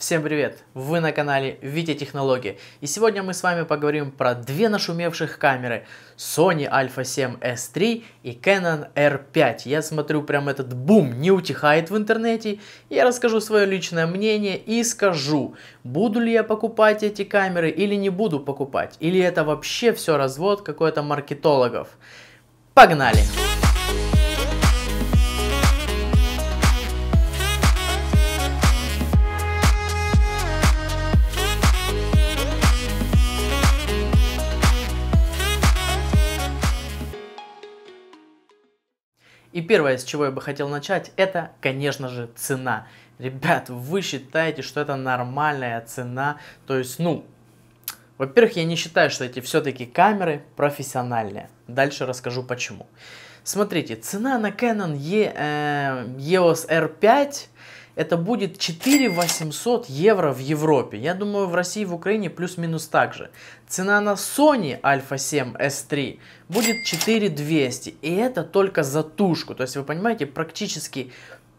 Всем привет! Вы на канале Витя Технологии. И сегодня мы с вами поговорим про две нашумевших камеры Sony Alpha 7 S3 и Canon R5. Я смотрю, прям этот бум не утихает в интернете. Я расскажу свое личное мнение и скажу, буду ли я покупать эти камеры или не буду покупать. Или это вообще все развод какой-то маркетологов. Погнали! Погнали! И первое, с чего я бы хотел начать, это, конечно же, цена. Ребят, вы считаете, что это нормальная цена? То есть, ну, во-первых, я не считаю, что эти все-таки камеры профессиональные. Дальше расскажу почему. Смотрите, цена на Canon e, э, EOS R5 это будет 4 800 евро в Европе. Я думаю, в России и в Украине плюс-минус так же. Цена на Sony Alpha 7 S3 будет 4 200. И это только за тушку. То есть, вы понимаете, практически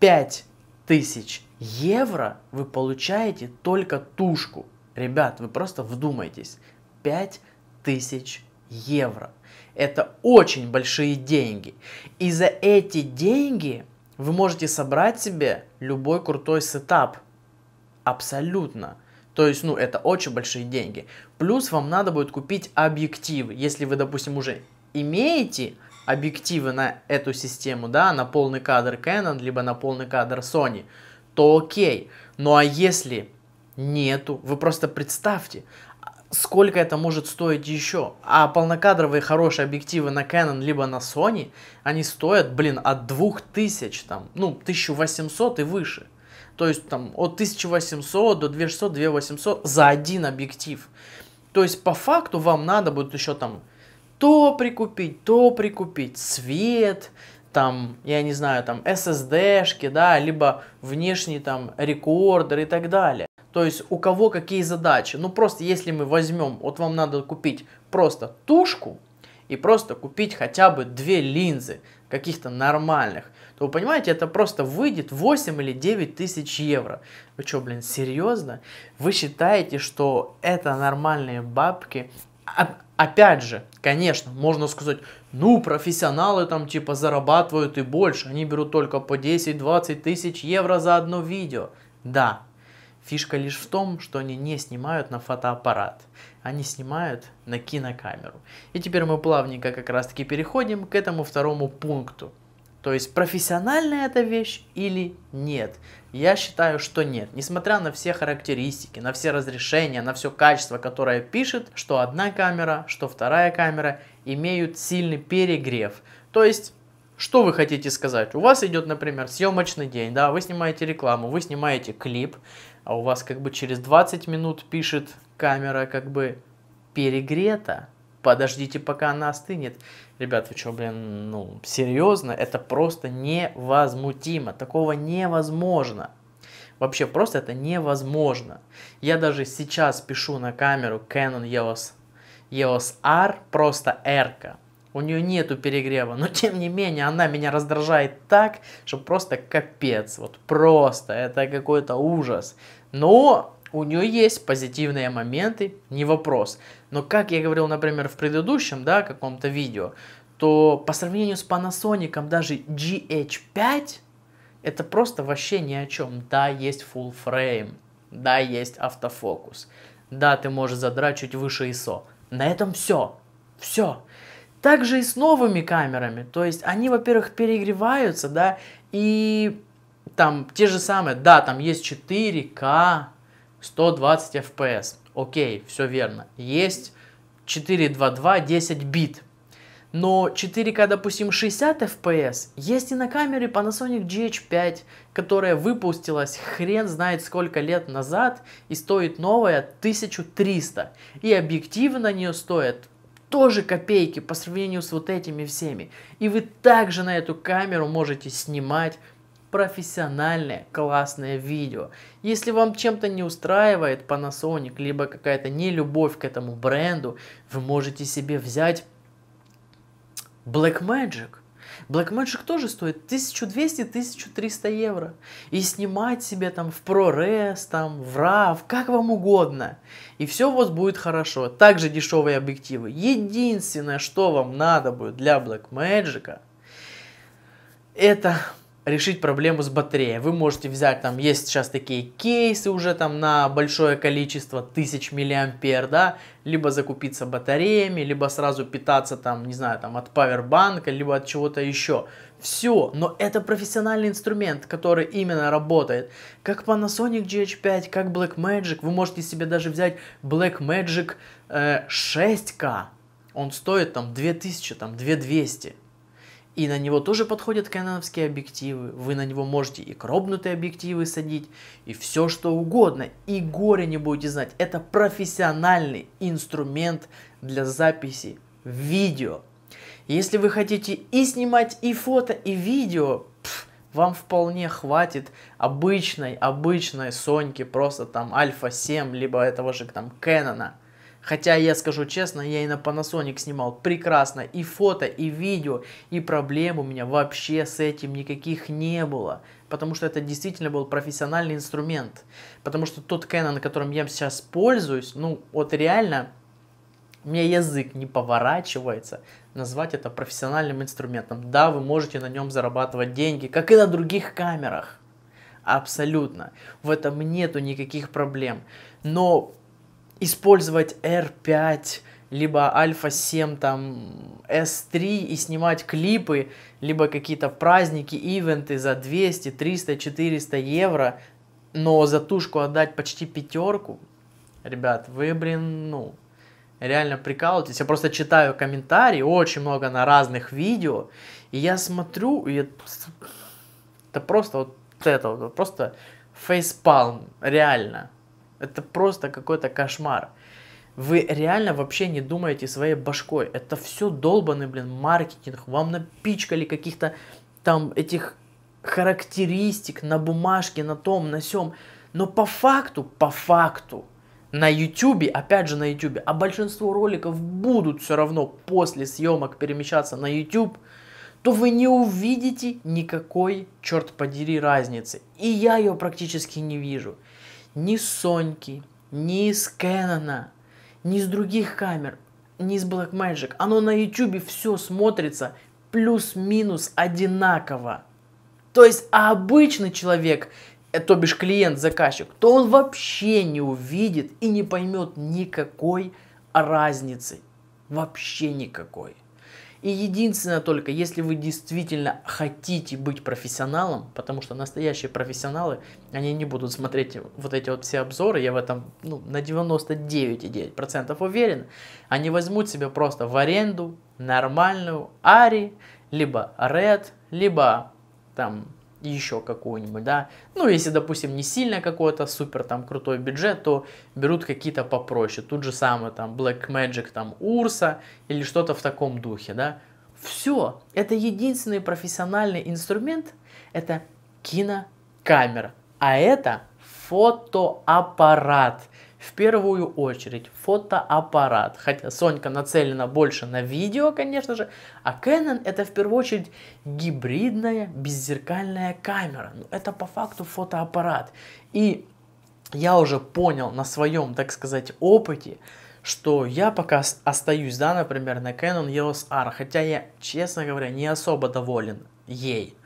5000 евро вы получаете только тушку. Ребят, вы просто вдумайтесь. 5000 евро. Это очень большие деньги. И за эти деньги вы можете собрать себе любой крутой сетап. Абсолютно. То есть, ну, это очень большие деньги. Плюс вам надо будет купить объективы. Если вы, допустим, уже имеете объективы на эту систему, да, на полный кадр Canon, либо на полный кадр Sony, то окей. Ну а если нету, вы просто представьте, сколько это может стоить еще. А полнокадровые хорошие объективы на Canon либо на Sony, они стоят, блин, от 2000, там, ну, 1800 и выше. То есть там от 1800 до 2600, 2800 за один объектив. То есть по факту вам надо будет еще там то прикупить, то прикупить, свет, там, я не знаю, там SSD-шки, да, либо внешний там рекордер и так далее. То есть у кого какие задачи. Ну просто если мы возьмем, вот вам надо купить просто тушку и просто купить хотя бы две линзы каких-то нормальных, то вы понимаете, это просто выйдет 8 или 9 тысяч евро. Вы что, блин, серьезно? Вы считаете, что это нормальные бабки? Опять же, конечно, можно сказать, ну, профессионалы там типа зарабатывают и больше, они берут только по 10-20 тысяч евро за одно видео. Да, Фишка лишь в том, что они не снимают на фотоаппарат, они снимают на кинокамеру. И теперь мы плавненько как раз таки переходим к этому второму пункту. То есть профессиональная эта вещь или нет? Я считаю, что нет. Несмотря на все характеристики, на все разрешения, на все качество, которое пишет, что одна камера, что вторая камера имеют сильный перегрев. То есть что вы хотите сказать? У вас идет, например, съемочный день, да, вы снимаете рекламу, вы снимаете клип, а у вас как бы через 20 минут пишет камера как бы перегрета. Подождите, пока она остынет. Ребят, вы что, блин, ну, серьезно? Это просто невозмутимо. Такого невозможно. Вообще, просто это невозможно. Я даже сейчас пишу на камеру Canon EOS, EOS R, просто R. -ка у нее нету перегрева, но тем не менее она меня раздражает так, что просто капец, вот просто, это какой-то ужас. Но у нее есть позитивные моменты, не вопрос. Но как я говорил, например, в предыдущем, да, каком-то видео, то по сравнению с Panasonic даже GH5 это просто вообще ни о чем. Да, есть full frame, да, есть автофокус, да, ты можешь задрать чуть выше ISO. На этом все. Все. Также и с новыми камерами. То есть они, во-первых, перегреваются, да, и там те же самые, да, там есть 4К, 120 FPS. Окей, все верно. Есть 422, 10 бит. Но 4К, допустим, 60 FPS есть и на камере Panasonic GH5, которая выпустилась хрен знает сколько лет назад и стоит новая 1300. И объективы на нее стоят тоже копейки по сравнению с вот этими всеми. И вы также на эту камеру можете снимать профессиональное классное видео. Если вам чем-то не устраивает Panasonic, либо какая-то нелюбовь к этому бренду, вы можете себе взять Blackmagic. Blackmagic тоже стоит 1200-1300 евро. И снимать себе там в ProRes, там в RAW, как вам угодно. И все у вас будет хорошо. Также дешевые объективы. Единственное, что вам надо будет для Blackmagic, это решить проблему с батареей. Вы можете взять, там есть сейчас такие кейсы уже там на большое количество тысяч миллиампер, да, либо закупиться батареями, либо сразу питаться там, не знаю, там от павербанка, либо от чего-то еще. Все, но это профессиональный инструмент, который именно работает. Как Panasonic GH5, как Blackmagic, вы можете себе даже взять Blackmagic э, 6K, он стоит там 2000, там 2200 и на него тоже подходят кэноновские объективы. Вы на него можете и кробнутые объективы садить, и все что угодно. И горе не будете знать. Это профессиональный инструмент для записи видео. Если вы хотите и снимать и фото, и видео, пф, вам вполне хватит обычной, обычной Соньки, просто там Альфа 7, либо этого же там Кэнона. Хотя я скажу честно, я и на Panasonic снимал прекрасно и фото, и видео, и проблем у меня вообще с этим никаких не было. Потому что это действительно был профессиональный инструмент. Потому что тот Canon, которым я сейчас пользуюсь, ну вот реально, у меня язык не поворачивается назвать это профессиональным инструментом. Да, вы можете на нем зарабатывать деньги, как и на других камерах. Абсолютно. В этом нету никаких проблем. Но использовать R5, либо Альфа 7, там, S3 и снимать клипы, либо какие-то праздники, ивенты за 200, 300, 400 евро, но за тушку отдать почти пятерку, ребят, вы, блин, ну, реально прикалываетесь. Я просто читаю комментарии, очень много на разных видео, и я смотрю, и это просто вот это вот, просто фейспалм, реально. Это просто какой-то кошмар. Вы реально вообще не думаете своей башкой. Это все долбанный, блин, маркетинг. Вам напичкали каких-то там этих характеристик на бумажке, на том, на сем. Но по факту, по факту, на YouTube, опять же на YouTube, а большинство роликов будут все равно после съемок перемещаться на YouTube, то вы не увидите никакой, черт подери, разницы. И я ее практически не вижу ни с Соньки, ни с Кэнона, ни с других камер, ни с Blackmagic. Оно на YouTube все смотрится плюс-минус одинаково. То есть обычный человек, э, то бишь клиент-заказчик, то он вообще не увидит и не поймет никакой разницы. Вообще никакой. И единственное только, если вы действительно хотите быть профессионалом, потому что настоящие профессионалы, они не будут смотреть вот эти вот все обзоры, я в этом ну, на 99,9% уверен, они возьмут себе просто в аренду нормальную Ари, либо Red, либо там еще какую-нибудь, да. Ну, если, допустим, не сильно какой-то супер там крутой бюджет, то берут какие-то попроще. Тут же самое там Black Magic, там Урса или что-то в таком духе, да. Все. Это единственный профессиональный инструмент, это кинокамера. А это фотоаппарат в первую очередь фотоаппарат. Хотя Сонька нацелена больше на видео, конечно же, а Canon это в первую очередь гибридная беззеркальная камера. Ну, это по факту фотоаппарат. И я уже понял на своем, так сказать, опыте, что я пока остаюсь, да, например, на Canon EOS R, хотя я, честно говоря, не особо доволен ей.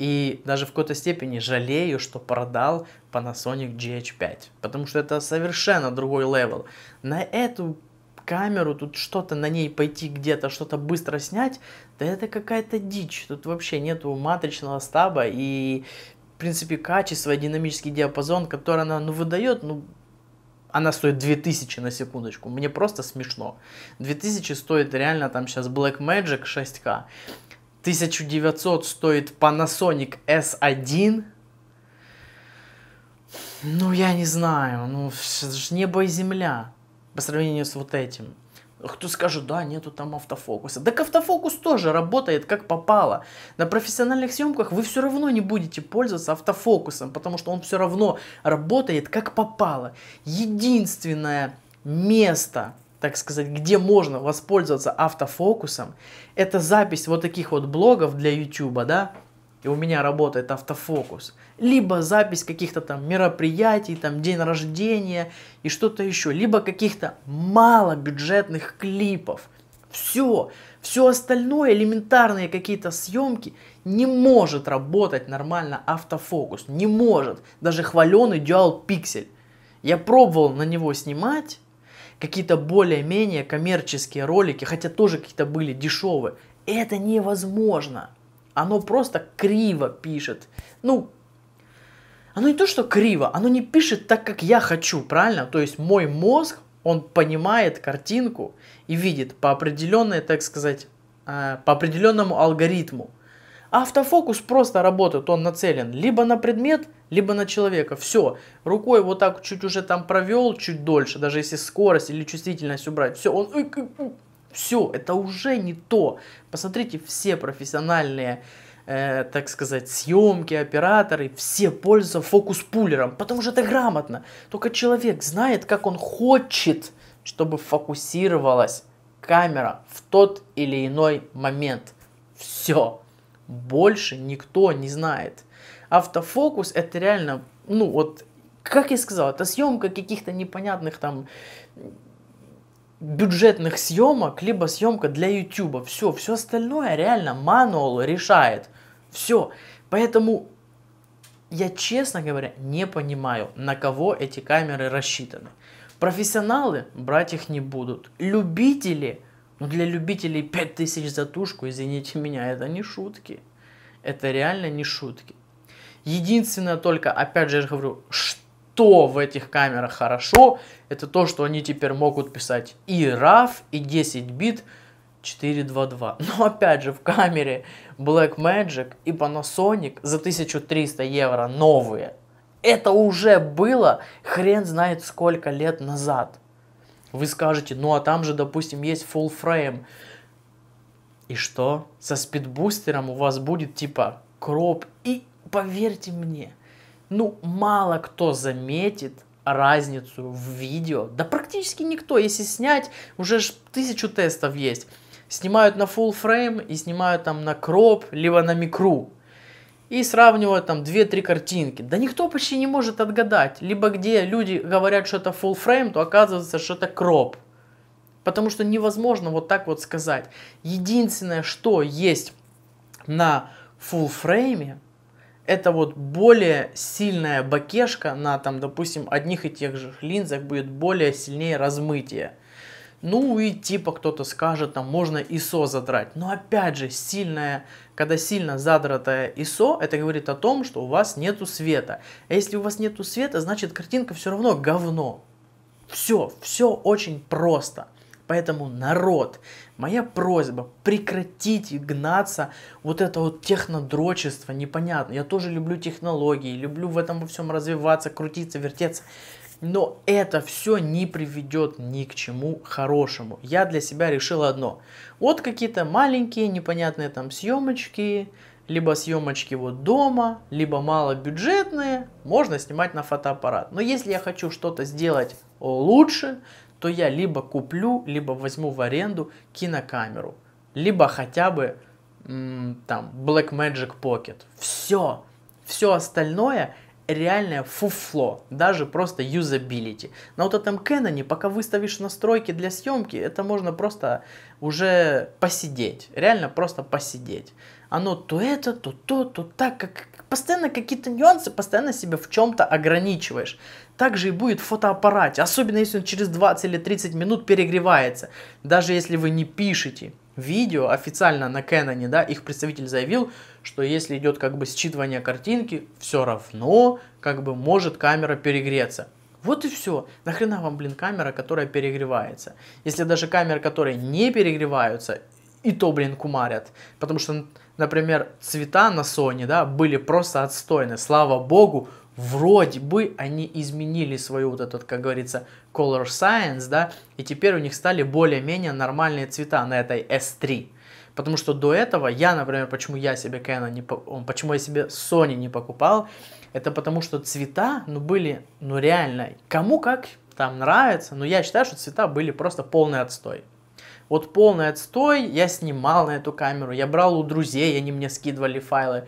И даже в какой-то степени жалею, что продал Panasonic GH5. Потому что это совершенно другой level. На эту камеру, тут что-то на ней пойти где-то, что-то быстро снять, да это какая-то дичь. Тут вообще нету матричного стаба и, в принципе, качество, динамический диапазон, который она, ну, выдает, ну, она стоит 2000 на секундочку. Мне просто смешно. 2000 стоит реально там сейчас Blackmagic 6К. 1900 стоит Panasonic S1. Ну, я не знаю, ну, это же небо и земля по сравнению с вот этим. Кто скажет, да, нету там автофокуса. Так автофокус тоже работает как попало. На профессиональных съемках вы все равно не будете пользоваться автофокусом, потому что он все равно работает как попало. Единственное место, так сказать, где можно воспользоваться автофокусом, это запись вот таких вот блогов для YouTube, да, и у меня работает автофокус, либо запись каких-то там мероприятий, там день рождения и что-то еще, либо каких-то малобюджетных клипов. Все, все остальное, элементарные какие-то съемки, не может работать нормально автофокус, не может. Даже хваленый Dual Pixel. Я пробовал на него снимать какие-то более-менее коммерческие ролики, хотя тоже какие-то были дешевые. Это невозможно. Оно просто криво пишет. Ну, оно не то, что криво, оно не пишет так, как я хочу, правильно? То есть мой мозг, он понимает картинку и видит по определенной, так сказать, э, по определенному алгоритму. Автофокус просто работает, он нацелен либо на предмет, либо на человека. Все, рукой вот так чуть уже там провел, чуть дольше, даже если скорость или чувствительность убрать. Все, он... Все, это уже не то. Посмотрите, все профессиональные, э, так сказать, съемки, операторы, все пользуются фокус-пулером, потому что это грамотно. Только человек знает, как он хочет, чтобы фокусировалась камера в тот или иной момент. Все больше никто не знает. Автофокус это реально, ну вот, как я сказал, это съемка каких-то непонятных там бюджетных съемок, либо съемка для YouTube. Все, все остальное реально мануал решает. Все. Поэтому я, честно говоря, не понимаю, на кого эти камеры рассчитаны. Профессионалы брать их не будут. Любители – но ну, для любителей 5000 за тушку, извините меня, это не шутки. Это реально не шутки. Единственное только, опять же, я говорю, что в этих камерах хорошо, это то, что они теперь могут писать и RAW, и 10 бит 422. Но опять же, в камере Blackmagic и Panasonic за 1300 евро новые. Это уже было хрен знает сколько лет назад. Вы скажете, ну а там же, допустим, есть full frame. И что? Со спидбустером у вас будет типа кроп. И поверьте мне, ну мало кто заметит разницу в видео. Да практически никто. Если снять, уже ж тысячу тестов есть. Снимают на full frame и снимают там на кроп, либо на микру и сравнивают там 2-3 картинки. Да никто почти не может отгадать. Либо где люди говорят, что это full frame, то оказывается, что это кроп. Потому что невозможно вот так вот сказать. Единственное, что есть на full frame, это вот более сильная бакешка на там, допустим, одних и тех же линзах будет более сильнее размытие. Ну и типа кто-то скажет, там можно ISO задрать. Но опять же, сильная, когда сильно задратая ISO, это говорит о том, что у вас нету света. А если у вас нету света, значит картинка все равно говно. Все, все очень просто. Поэтому, народ, моя просьба, прекратите гнаться вот это вот технодрочество, непонятно. Я тоже люблю технологии, люблю в этом во всем развиваться, крутиться, вертеться. Но это все не приведет ни к чему хорошему. Я для себя решил одно. Вот какие-то маленькие непонятные там съемочки, либо съемочки вот дома, либо малобюджетные, можно снимать на фотоаппарат. Но если я хочу что-то сделать лучше, то я либо куплю, либо возьму в аренду кинокамеру, либо хотя бы там Blackmagic Pocket. Все, все остальное реальное фуфло, даже просто юзабилити. На вот этом Canon, пока выставишь настройки для съемки, это можно просто уже посидеть, реально просто посидеть. Оно то это, то то, то так, как постоянно какие-то нюансы, постоянно себя в чем-то ограничиваешь. Так же и будет в фотоаппарате, особенно если он через 20 или 30 минут перегревается. Даже если вы не пишете видео официально на Canon, да, их представитель заявил, что если идет как бы считывание картинки, все равно как бы может камера перегреться. Вот и все. Нахрена вам, блин, камера, которая перегревается? Если даже камеры, которые не перегреваются, и то, блин, кумарят. Потому что, например, цвета на Sony, да, были просто отстойны. Слава богу, вроде бы они изменили свою вот этот, как говорится, color science, да, и теперь у них стали более-менее нормальные цвета на этой S3. Потому что до этого я, например, почему я себе Canon не, почему я себе Sony не покупал, это потому что цвета, ну, были, ну, реально, кому как, там нравится, но я считаю, что цвета были просто полный отстой. Вот полный отстой, я снимал на эту камеру, я брал у друзей, они мне скидывали файлы.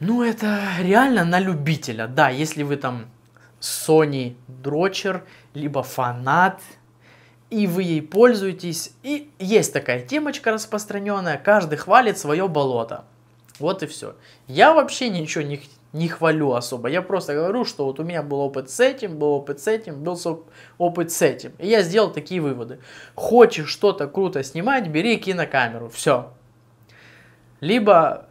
Ну, это реально на любителя. Да, если вы там Sony дрочер, либо фанат, и вы ей пользуетесь. И есть такая темочка распространенная, каждый хвалит свое болото. Вот и все. Я вообще ничего не, не хвалю особо. Я просто говорю, что вот у меня был опыт с этим, был опыт с этим, был опыт с этим. И я сделал такие выводы. Хочешь что-то круто снимать, бери кинокамеру. Все. Либо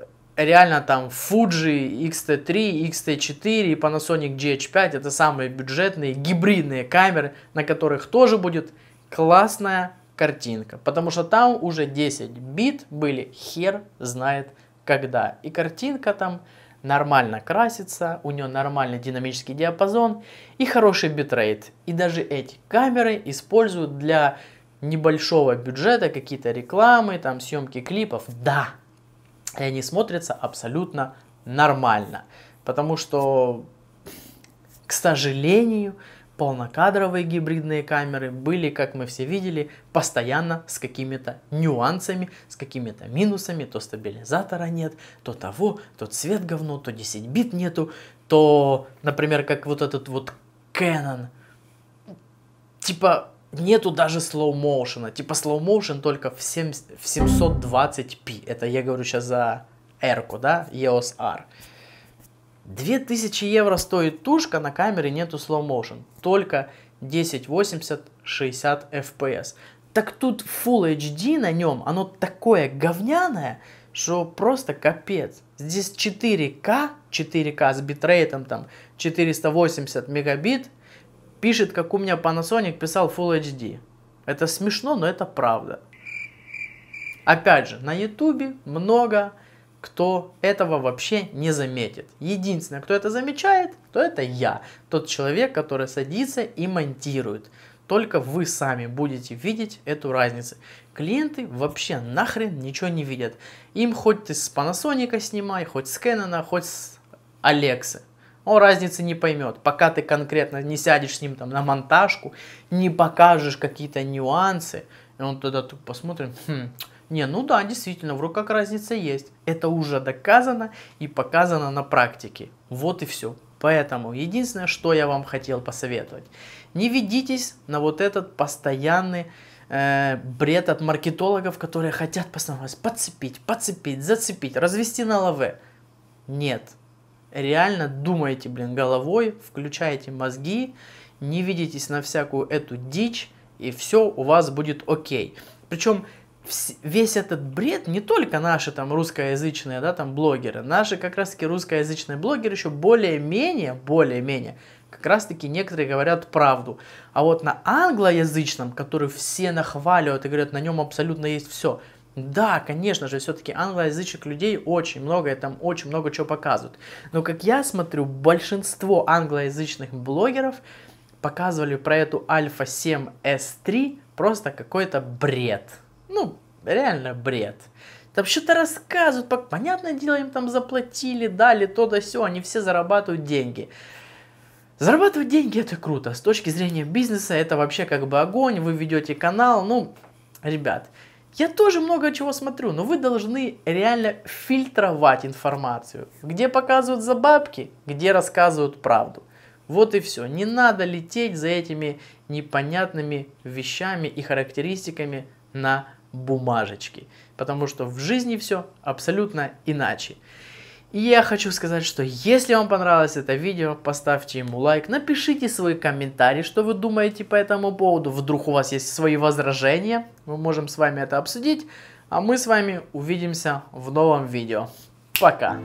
реально там Fuji X-T3, X-T4 и Panasonic GH5 это самые бюджетные гибридные камеры, на которых тоже будет классная картинка. Потому что там уже 10 бит были хер знает когда. И картинка там нормально красится, у нее нормальный динамический диапазон и хороший битрейт. И даже эти камеры используют для небольшого бюджета какие-то рекламы, там съемки клипов. Да, и они смотрятся абсолютно нормально. Потому что, к сожалению, полнокадровые гибридные камеры были, как мы все видели, постоянно с какими-то нюансами, с какими-то минусами. То стабилизатора нет, то того, то цвет говно, то 10 бит нету, то, например, как вот этот вот Canon. Типа, нету даже motion. Типа motion только в, 7, в 720p. Это я говорю сейчас за R, да, EOS R. 2000 евро стоит тушка, на камере нету slow motion. Только 1080 60 FPS. Так тут Full HD на нем, оно такое говняное, что просто капец. Здесь 4К, 4К с битрейтом там 480 мегабит, пишет, как у меня Panasonic писал Full HD. Это смешно, но это правда. Опять же, на YouTube много кто этого вообще не заметит. Единственное, кто это замечает, то это я. Тот человек, который садится и монтирует. Только вы сами будете видеть эту разницу. Клиенты вообще нахрен ничего не видят. Им хоть ты с Panasonic снимай, хоть с Canon, хоть с Alexa. Он разницы не поймет, пока ты конкретно не сядешь с ним там на монтажку, не покажешь какие-то нюансы, и он тогда тут посмотрит, хм, не, ну да, действительно, в руках разница есть. Это уже доказано и показано на практике. Вот и все. Поэтому единственное, что я вам хотел посоветовать. Не ведитесь на вот этот постоянный э, бред от маркетологов, которые хотят постоянно подцепить, подцепить, зацепить, развести на лаве. Нет. Реально думайте, блин, головой, включайте мозги, не ведитесь на всякую эту дичь, и все у вас будет окей. Причем весь этот бред не только наши там русскоязычные, да, там блогеры, наши как раз таки русскоязычные блогеры еще более-менее, более-менее, как раз таки некоторые говорят правду. А вот на англоязычном, который все нахваливают и говорят, на нем абсолютно есть все. Да, конечно же, все-таки англоязычных людей очень много, и там очень много чего показывают. Но как я смотрю, большинство англоязычных блогеров показывали про эту Альфа 7 S3 просто какой-то бред ну, реально бред. Там что-то рассказывают, понятное дело, им там заплатили, дали то да все, они все зарабатывают деньги. Зарабатывать деньги это круто. С точки зрения бизнеса это вообще как бы огонь, вы ведете канал, ну, ребят, я тоже много чего смотрю, но вы должны реально фильтровать информацию. Где показывают за бабки, где рассказывают правду. Вот и все. Не надо лететь за этими непонятными вещами и характеристиками на бумажечки. Потому что в жизни все абсолютно иначе. И я хочу сказать, что если вам понравилось это видео, поставьте ему лайк, напишите свой комментарий, что вы думаете по этому поводу. Вдруг у вас есть свои возражения, мы можем с вами это обсудить. А мы с вами увидимся в новом видео. Пока!